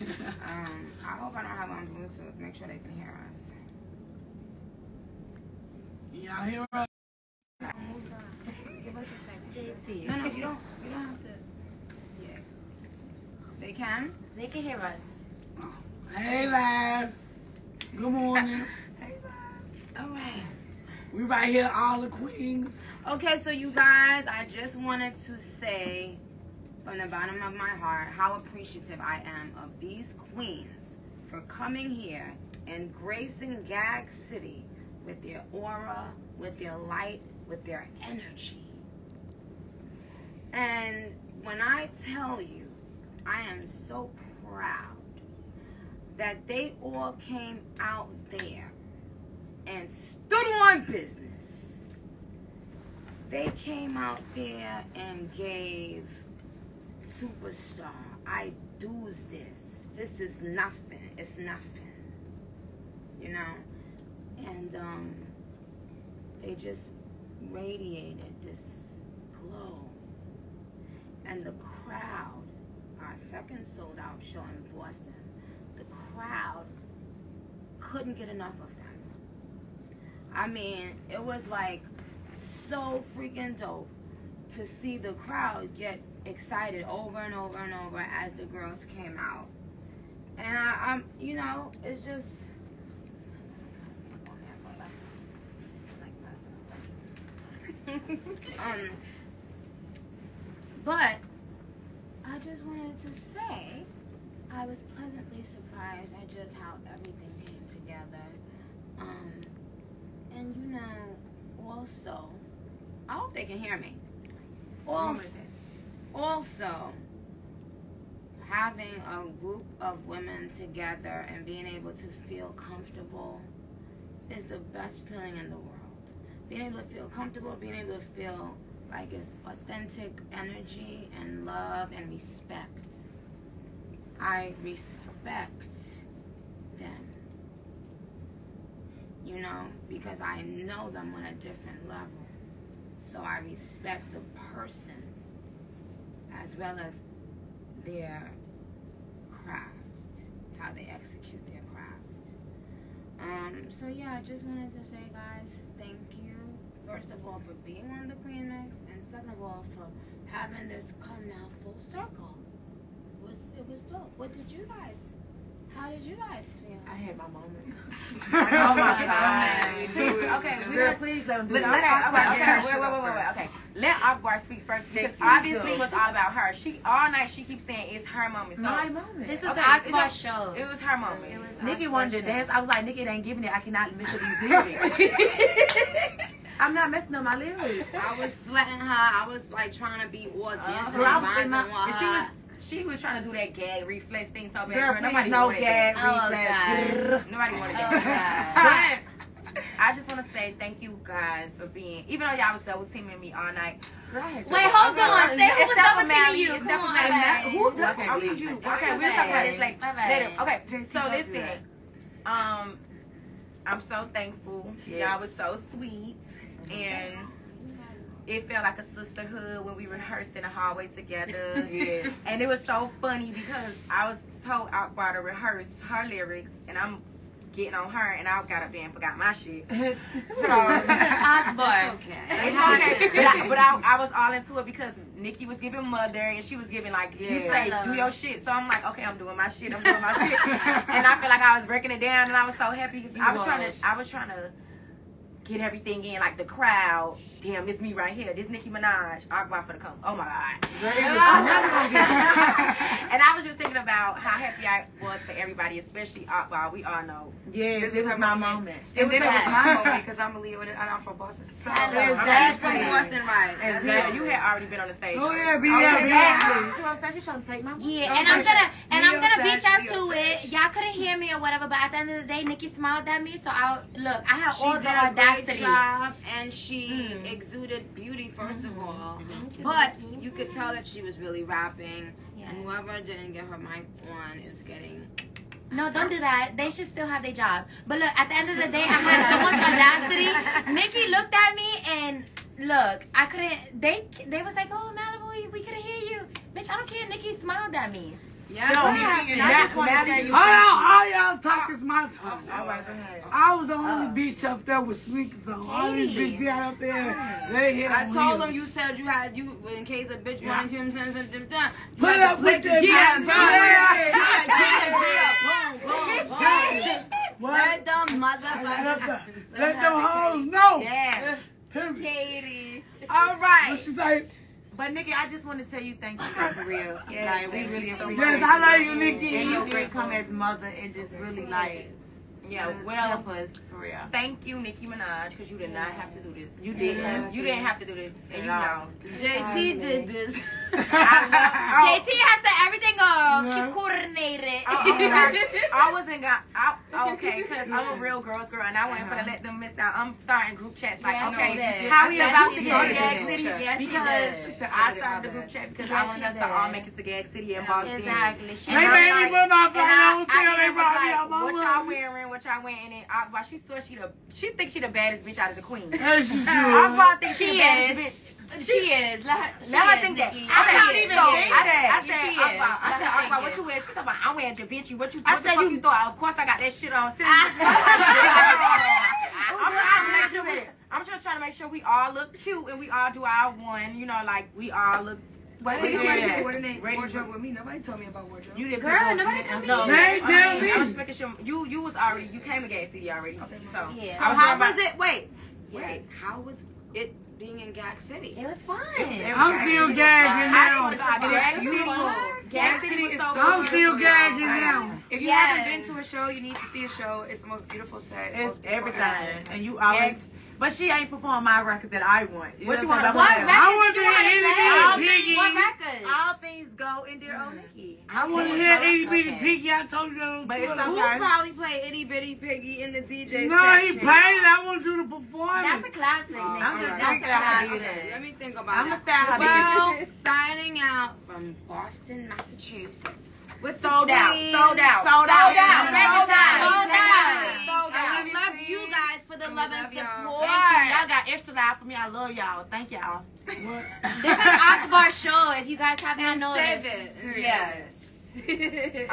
Um, I hope I don't have on Bluetooth. Make sure they can hear us. Y'all hear us? Give us a second. JT. No, no, you don't. You don't have to. Yeah. They can. They can hear us. Hey, lad. Good morning. Hey, live. All right. We right here, all the queens. Okay, so you guys, I just wanted to say from the bottom of my heart how appreciative I am of these queens for coming here and gracing Gag City with their aura, with their light, with their energy. And when I tell you, I am so proud that they all came out there and stood on business. They came out there and gave Superstar, I do's this. This is nothing. It's nothing. You know? And um they just radiated this glow. And the crowd, our second sold out show in Boston, the crowd couldn't get enough of that. I mean, it was like so freaking dope to see the crowd get excited over and over and over as the girls came out. And I, I'm, you know, it's just. um, but I just wanted to say I was pleasantly surprised at just how everything came together. Um, and you know, also, I hope they can hear me. Also, also having a group of women together and being able to feel comfortable is the best feeling in the world. Being able to feel comfortable, being able to feel like it's authentic energy and love and respect. I respect them. You know, because I know them on a different level. So I respect the person as well as their craft, how they execute their craft. Um, so yeah, I just wanted to say, guys, thank you. First of all, for being on the Queen Mix, and second of all, for having this come now full circle. It was it was dope. What did you guys? How did you guys feel? I had my moment. Oh my god. Okay, we girl, please let them do Let, it. let, Akbar okay, okay, wait, wait, wait, wait, wait, okay. Let Akbar speak first because Thank obviously girl. it was all about her. She all night she keeps saying it's her moment. So My moment. This is okay, the it's Akbar show. It was her moment. It was Nicki Akbar wanted to show. dance. I was like, Nicki it ain't giving it. I cannot miss these lyrics. I'm not messing up my lyrics. I was sweating her. I was like trying to be all dancing Uh-huh. and I was in my- with and she was she was trying to do that gag reflex thing so bad. Girl, Girl, please, nobody no gag reflex. Grrr. Nobody wanted Oh, that. I just want to say thank you guys for being, even though y'all was double teaming me all night. Wait, hold on. Say who was double teaming Mally, you. except Come for on, Mally. Mally. Who Okay, double see, teamed you? my Okay, we'll bad. talk about this like My later. Okay, JT, so don't listen. Um, I'm so thankful. Yes. Y'all was so sweet, and it felt like a sisterhood when we rehearsed in the hallway together. Yes. And it was so funny because I was told Akbar to rehearse her lyrics, and I'm getting on her, and I got up there and forgot my shit. So Akbar. okay. It's okay. But, I, but I, I was all into it because Nicki was giving mother and she was giving like you say do your shit. So I'm like, okay, I'm doing my shit. I'm doing my shit. and I feel like I was breaking it down and I was so happy because I You was trying to I was trying to get everything in like the crowd. Damn, it's me right here. This Nicki Minaj. Akbar for the come. Oh my god. I'm never gonna get and I was just thinking about how happy I was for everybody, especially uh, Akbar. We all know. Yeah, This it is was her my moment. moment. It was then it was my moment because I'm a Leo and I'm from Boston. So She's Exactly. from Boston, right? That's Yeah, you had already been on the stage. Oh, yeah, already. Oh, be yeah, Exactly. So I said she's trying to take my. Yeah, and I'm gonna and I'm gonna beat y'all to it. Y'all couldn't hear me or whatever, but at the end of the day, Nicki smiled at me, so I look. I have She all did the a great audacity. job, and she mm. exuded beauty first of mm-hmm. all. But you could tell that she was really rapping, and Yes. whoever didn't get her mic on is getting. No, don't do that. They should still have their job. But look, at the end of the day, I had so much audacity. Nicki looked at me and look, I couldn't. They they was like, "Oh, Malibu, we couldn't hear you, bitch." I don't care. Nicki smiled at me. Yes, No, I Nicki, have. and I that- just want to that- you. All y'all talk is my oh, talk. All right, go ahead. I was the only oh. bitch up there with sneakers on. All these bitches out there, they hit I told heels. them you said you had you in case a bitch wanted you. Put Put up with the gas, Yeah. What? Let them Let motherfuckers. the- let them hoes know. Yeah. Period. Katie. All What right. she say? But Nicki, I just want to tell you thank you for real. yeah, like we really so appreciate Yes, I love you, Nicki. And you did come as mother and just really like Yeah, help well, us for real. thank you, Nicki Minaj, because you did not have to do this. You didn't. You didn't have to do this, and you know. JT did this. JT has set everything up. She coordinated. I, oh, oh, I, I wasn't got I, okay because I'm a real girls girl and I wasn't gonna uh-huh. let them miss out. I'm starting group chats like Yes, okay, how we about to go to. Gag City Yes, because did. she said I started the group chat because I Yes, wanted she us to all make it to Gag City and Boston. Exactly. She They And I'm made me like- put my phone on they brought me out my What y'all wearing? What y'all wearing? And I, why she saw she the she thinks she the baddest bitch out of the queen. Yes, she I think she, She the baddest is. bitch. She is. Let her, she Now I is, think that. Nicki. I don't even so, think I, that. I said, She Aqua, is. I said, her Aqua, what you wear? She's talking about, I'm wearing DaVinci. What you, I the said fuck you- you thought? Of course I got that shit on. I'm trying to make sure we, I'm just trying to make sure we all look cute and we all do our one, you know, like we all look. Why didn't nobody Yeah. coordinate Ready wardrobe with me? Nobody told me about wardrobe. You didn't Girl, nobody told me. so- They tell I was me. just making sure you you was already you came to Gag City already. So Yeah. So I how was it? Wait, Yes. wait. How was it being in Gag City? It was fun. I'm still gagging I now. swear to God, It is City, beautiful. Gag Gag City City is so so I'm still gagging now. If you Yes. haven't been to a show, you need to see a show. It's the most beautiful set. It's most beautiful everything, and you always. But she ain't performing my record that I want. What you want What about What my record I want to hear to itty bitty piggy. What record? All things go in dear old Nicki. I want to hear itty bitty piggy. I told you. on But it's Twitter. Who Okay. probably played Itty Bitty Piggy in the DJ No, he section? paid. I want you to perform That's a it. classic. Nicki. I'm just That's thinking a I can do classic. that. Let me think about I'm it. a style Well, signing out from Boston, Massachusetts. With the Sold out, Queen. sold out, sold sold out, out, second sold out, sold out. Sold out. And we love you guys for the We love love and y'all. support. You. Y'all got extra loud for me. I love y'all. Thank y'all. This is Akbar show. If you guys have not noticed. save it. Yes.